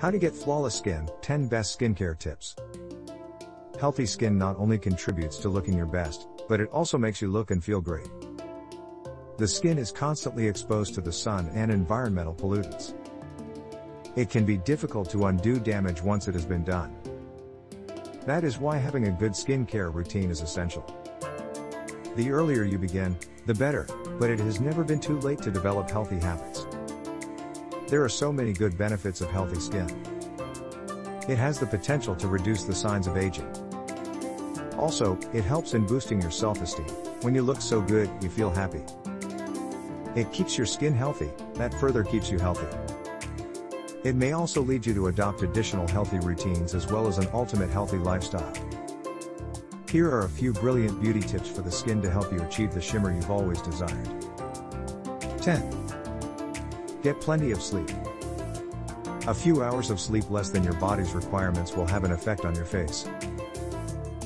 How to get flawless skin 10 best skincare tips. Healthy skin not only contributes to looking your best, but it also makes you look and feel great. The skin is constantly exposed to the sun and environmental pollutants. It can be difficult to undo damage once it has been done. That is why having a good skincare routine is essential. The earlier you begin, the better, but it has never been too late to develop healthy habits. There are so many good benefits of healthy skin. It has the potential to reduce the signs of aging. Also, it helps in boosting your self-esteem. When you look so good, you feel happy. It keeps your skin healthy, that further keeps you healthy. It may also lead you to adopt additional healthy routines as well as an ultimate healthy lifestyle. Here are a few brilliant beauty tips for the skin to help you achieve the shimmer you've always desired. 10. Get plenty of sleep. A few hours of sleep less than your body's requirements will have an effect on your face.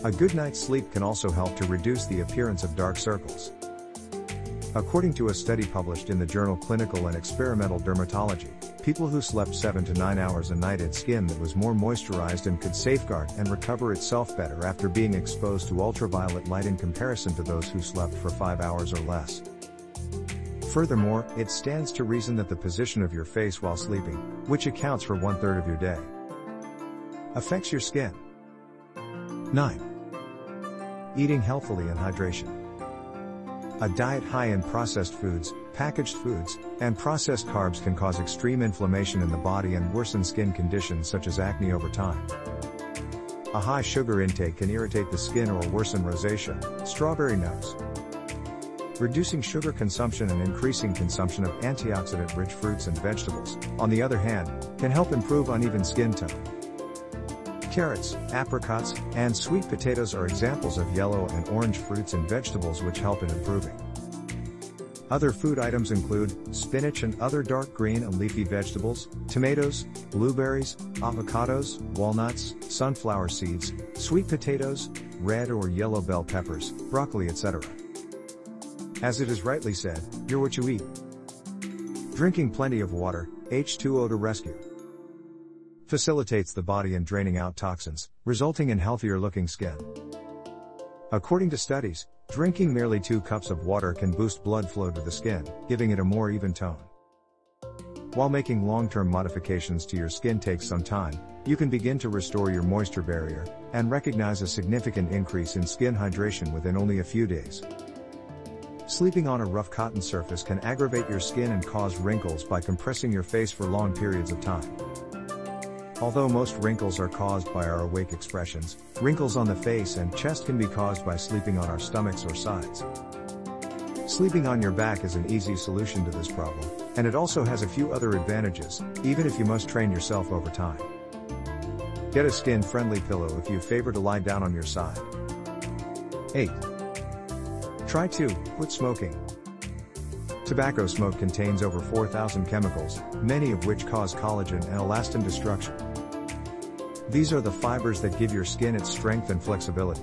A good night's sleep can also help to reduce the appearance of dark circles. According to a study published in the journal Clinical and Experimental Dermatology, people who slept 7 to 9 hours a night had skin that was more moisturized and could safeguard and recover itself better after being exposed to ultraviolet light in comparison to those who slept for 5 hours or less. Furthermore, it stands to reason that the position of your face while sleeping, which accounts for one third of your day, affects your skin. 9. Eating healthily and hydration. A diet high in processed foods, packaged foods, and processed carbs can cause extreme inflammation in the body and worsen skin conditions such as acne over time. A high sugar intake can irritate the skin or worsen rosacea, strawberry nose, Reducing sugar consumption and increasing consumption of antioxidant rich fruits and vegetables, on the other hand, can help improve uneven skin tone. Carrots, apricots, and sweet potatoes are examples of yellow and orange fruits and vegetables which help in improving. Other food items include spinach and other dark green and leafy vegetables, tomatoes, blueberries, avocados, walnuts, sunflower seeds, sweet potatoes, red or yellow bell peppers, broccoli etc. As it is rightly said, you're what you eat. Drinking plenty of water, H2O to rescue. Facilitates the body in draining out toxins, resulting in healthier looking skin. According to studies, drinking merely 2 cups of water can boost blood flow to the skin, giving it a more even tone. While making long-term modifications to your skin takes some time, you can begin to restore your moisture barrier, and recognize a significant increase in skin hydration within only a few days. Sleeping on a rough cotton surface can aggravate your skin and cause wrinkles by compressing your face for long periods of time. Although most wrinkles are caused by our awake expressions, wrinkles on the face and chest can be caused by sleeping on our stomachs or sides. Sleeping on your back is an easy solution to this problem, and it also has a few other advantages, even if you must train yourself over time. Get a skin-friendly pillow if you favor to lie down on your side. 8. Try 2. Quit smoking. Tobacco smoke contains over 4,000 chemicals, many of which cause collagen and elastin destruction. These are the fibers that give your skin its strength and flexibility.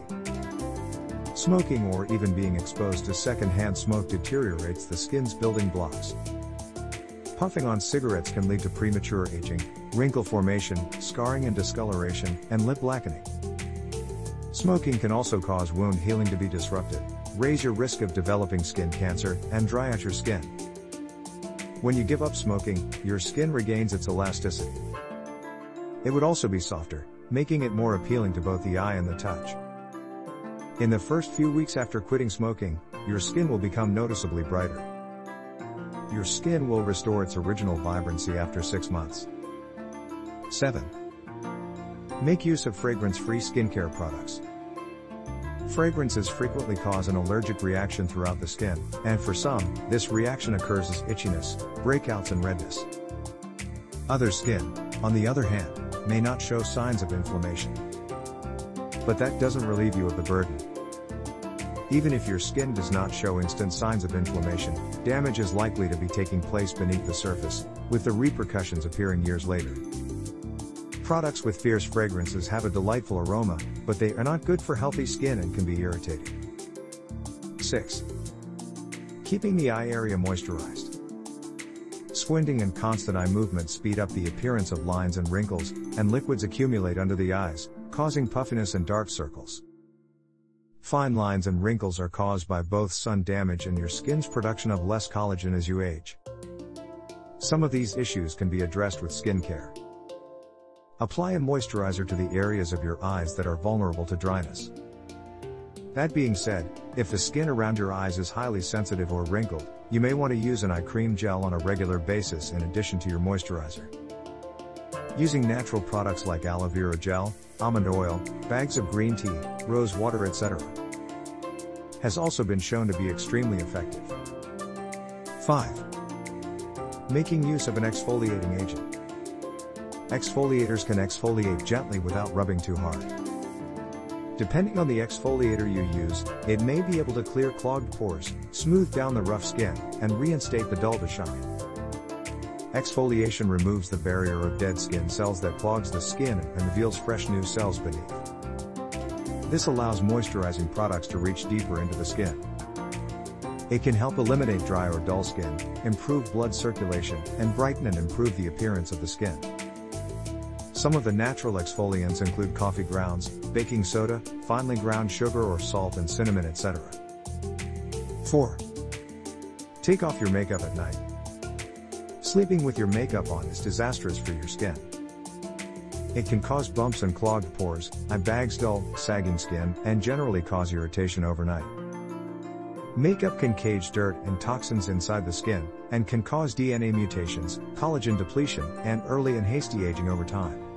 Smoking or even being exposed to secondhand smoke deteriorates the skin's building blocks. Puffing on cigarettes can lead to premature aging, wrinkle formation, scarring and discoloration, and lip blackening. Smoking can also cause wound healing to be disrupted raise your risk of developing skin cancer, and dry out your skin. When you give up smoking, your skin regains its elasticity. It would also be softer, making it more appealing to both the eye and the touch. In the first few weeks after quitting smoking, your skin will become noticeably brighter. Your skin will restore its original vibrancy after 6 months. 7. Make use of fragrance-free skincare products. Fragrances frequently cause an allergic reaction throughout the skin, and for some, this reaction occurs as itchiness, breakouts and redness. Other skin, on the other hand, may not show signs of inflammation. But that doesn't relieve you of the burden. Even if your skin does not show instant signs of inflammation, damage is likely to be taking place beneath the surface, with the repercussions appearing years later. Products with fierce fragrances have a delightful aroma, but they are not good for healthy skin and can be irritating. 6. Keeping the eye area moisturized. Squinting and constant eye movement speed up the appearance of lines and wrinkles, and liquids accumulate under the eyes, causing puffiness and dark circles. Fine lines and wrinkles are caused by both sun damage and your skin's production of less collagen as you age. Some of these issues can be addressed with skincare. Apply a moisturizer to the areas of your eyes that are vulnerable to dryness. That being said, if the skin around your eyes is highly sensitive or wrinkled, you may want to use an eye cream gel on a regular basis in addition to your moisturizer. Using natural products like aloe vera gel, almond oil, bags of green tea, rose water etc. has also been shown to be extremely effective. 5. Making use of an exfoliating agent. Exfoliators can exfoliate gently without rubbing too hard. Depending on the exfoliator you use, it may be able to clear clogged pores, smooth down the rough skin, and reinstate the dull to shine. Exfoliation removes the barrier of dead skin cells that clogs the skin and reveals fresh new cells beneath. This allows moisturizing products to reach deeper into the skin. It can help eliminate dry or dull skin, improve blood circulation, and brighten and improve the appearance of the skin. Some of the natural exfoliants include coffee grounds, baking soda, finely ground sugar or salt and cinnamon etc. 4. Take off your makeup at night. Sleeping with your makeup on is disastrous for your skin. It can cause bumps and clogged pores, eye bags dull, sagging skin, and generally cause irritation overnight. Makeup can cage dirt and toxins inside the skin, and can cause DNA mutations, collagen depletion, and early and hasty aging over time.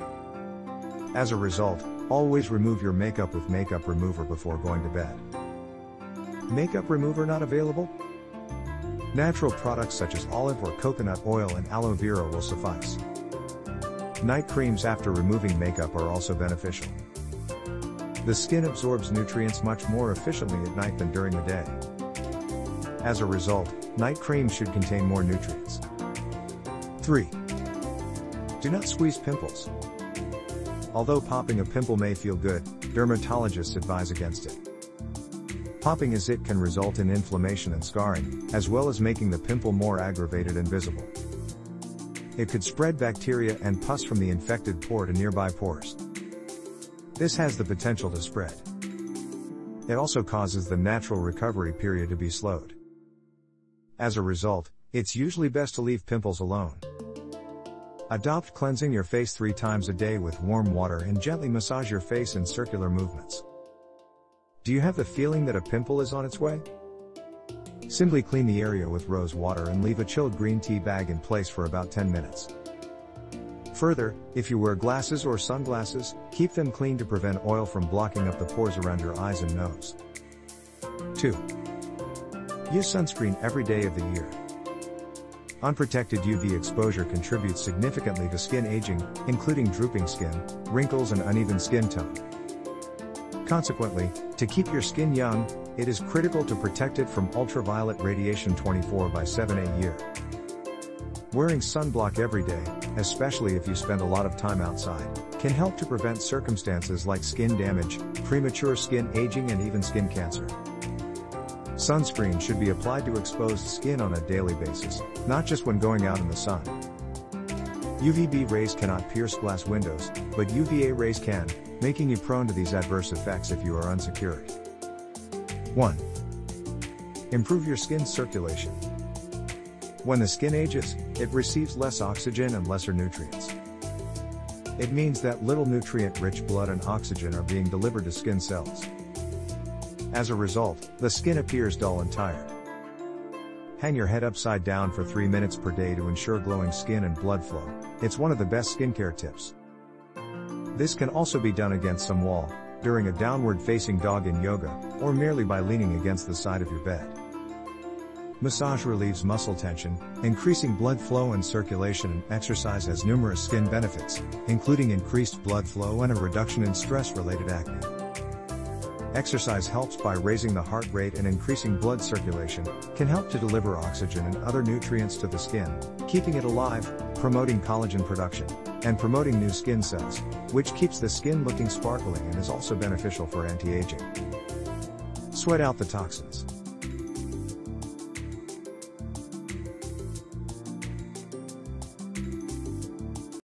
As a result, always remove your makeup with makeup remover before going to bed. Makeup remover not available? Natural products such as olive or coconut oil and aloe vera will suffice. Night creams after removing makeup are also beneficial. The skin absorbs nutrients much more efficiently at night than during the day. As a result, night creams should contain more nutrients. 3. Do not squeeze pimples. Although popping a pimple may feel good, dermatologists advise against it. Popping a zit can result in inflammation and scarring, as well as making the pimple more aggravated and visible. It could spread bacteria and pus from the infected pore to nearby pores. This has the potential to spread. It also causes the natural recovery period to be slowed. As a result, it's usually best to leave pimples alone. Adopt cleansing your face three times a day with warm water and gently massage your face in circular movements. Do you have the feeling that a pimple is on its way? Simply clean the area with rose water and leave a chilled green tea bag in place for about 10 minutes. Further, if you wear glasses or sunglasses, keep them clean to prevent oil from blocking up the pores around your eyes and nose. 2. Use sunscreen every day of the year. Unprotected UV exposure contributes significantly to skin aging, including drooping skin, wrinkles and uneven skin tone. Consequently, to keep your skin young, it is critical to protect it from ultraviolet radiation 24 by 7 a year. Wearing sunblock every day, especially if you spend a lot of time outside, can help to prevent circumstances like skin damage, premature skin aging and even skin cancer. Sunscreen should be applied to exposed skin on a daily basis, not just when going out in the sun. UVB rays cannot pierce glass windows, but UVA rays can, making you prone to these adverse effects if you are unsecured. 1. Improve your skin's circulation. When the skin ages, it receives less oxygen and lesser nutrients. It means that little nutrient-rich blood and oxygen are being delivered to skin cells. As a result, the skin appears dull and tired. Hang your head upside down for 3 minutes per day to ensure glowing skin and blood flow. It's one of the best skincare tips. This can also be done against some wall, during a downward facing dog in yoga, or merely by leaning against the side of your bed. Massage relieves muscle tension, increasing blood flow and circulation and exercise has numerous skin benefits, including increased blood flow and a reduction in stress-related acne. Exercise helps by raising the heart rate and increasing blood circulation, can help to deliver oxygen and other nutrients to the skin, keeping it alive, promoting collagen production, and promoting new skin cells, which keeps the skin looking sparkling and is also beneficial for anti-aging. Sweat out the toxins.